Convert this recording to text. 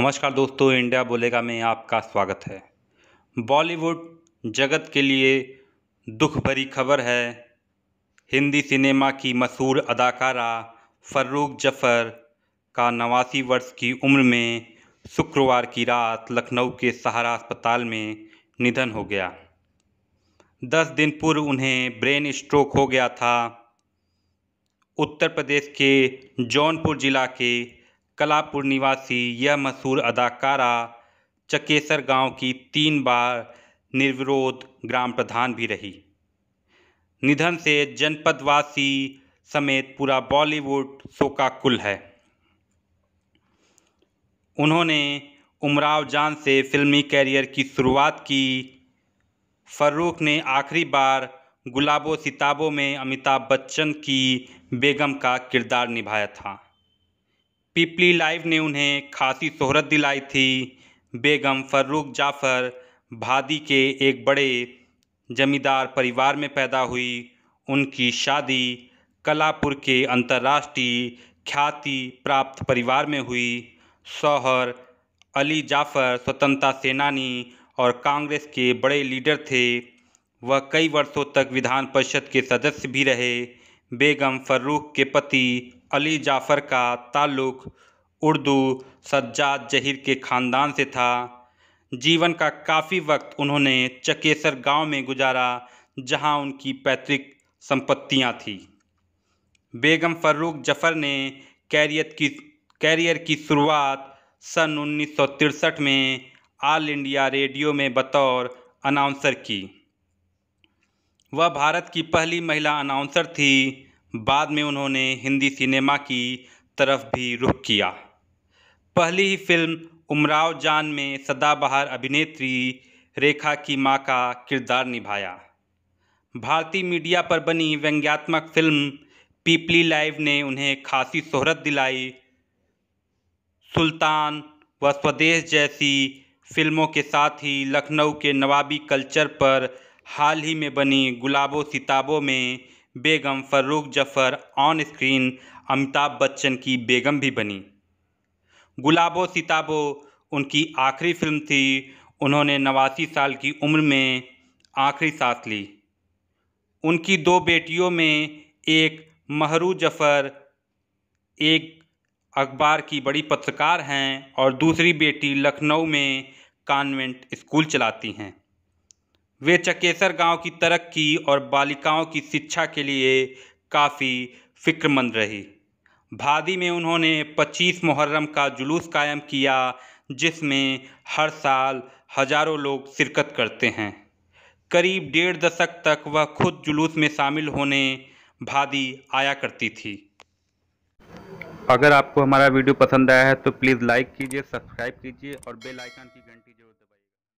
नमस्कार दोस्तों, इंडिया बोलेगा में आपका स्वागत है। बॉलीवुड जगत के लिए दुख भरी खबर है। हिंदी सिनेमा की मशहूर अदाकारा फ़र्रुख जफ़र का नवासी वर्ष की उम्र में शुक्रवार की रात लखनऊ के सहारा अस्पताल में निधन हो गया। दस दिन पूर्व उन्हें ब्रेन स्ट्रोक हो गया था। उत्तर प्रदेश के जौनपुर जिला के कलापुर निवासी यह मशहूर अदाकारा चकेसर गाँव की तीन बार निर्विरोध ग्राम प्रधान भी रही। निधन से जनपदवासी समेत पूरा बॉलीवुड शोकाकुल है। उन्होंने उमराव जान से फिल्मी कैरियर की शुरुआत की। फर्रुख ने आखिरी बार गुलाबो सिताबों में अमिताभ बच्चन की बेगम का किरदार निभाया था। पीपली लाइव ने उन्हें खासी शोहरत दिलाई थी। बेगम फर्रुख जाफ़र भादी के एक बड़े जमींदार परिवार में पैदा हुई। उनकी शादी कलापुर के अंतर्राष्ट्रीय ख्याति प्राप्त परिवार में हुई। शौहर अली जाफ़र स्वतंत्रता सेनानी और कांग्रेस के बड़े लीडर थे। वह कई वर्षों तक विधान परिषद के सदस्य भी रहे। बेगम फर्रुख के पति अली जाफ़र का ताल्लुक़ उर्दू सज्जाद जहीर के ख़ानदान से था। जीवन का काफ़ी वक्त उन्होंने चकेसर गाँव में गुजारा, जहाँ उनकी पैतृक संपत्तियाँ थीं। बेगम फ़र्रुख जफ़र ने कैरियर की कैरियर की शुरुआत सन उन्नीस में ऑल इंडिया रेडियो में बतौर अनाउंसर की। वह भारत की पहली महिला अनाउंसर थी। बाद में उन्होंने हिंदी सिनेमा की तरफ़ भी रुख किया। पहली ही फ़िल्म उमराव जान में सदाबहार अभिनेत्री रेखा की माँ का किरदार निभाया। भारतीय मीडिया पर बनी व्यंग्यात्मक फ़िल्म पीपली लाइव ने उन्हें खासी शोहरत दिलाई। सुल्तान व स्वदेश जैसी फ़िल्मों के साथ ही लखनऊ के नवाबी कल्चर पर हाल ही में बनी गुलाबो सिताबों में बेगम फ़र्रुख जफ़र ऑन स्क्रीन अमिताभ बच्चन की बेगम भी बनी। गुलाबो सिताबो उनकी आखिरी फ़िल्म थी। उन्होंने नवासी साल की उम्र में आखिरी सांस ली। उनकी दो बेटियों में एक महरू जफ़र, एक अखबार की बड़ी पत्रकार हैं और दूसरी बेटी लखनऊ में कॉन्वेंट स्कूल चलाती हैं। वे चकेसर गाँव की तरक्की और बालिकाओं की शिक्षा के लिए काफ़ी फ़िक्रमंद रही। भादी में उन्होंने 25 मुहर्रम का जुलूस कायम किया, जिसमें हर साल हज़ारों लोग शिरकत करते हैं। करीब डेढ़ दशक तक वह खुद जुलूस में शामिल होने भादी आया करती थी। अगर आपको हमारा वीडियो पसंद आया है तो प्लीज़ लाइक कीजिए, सब्सक्राइब कीजिए और बेल आइकन की घंटी ज़रूर दबाइए।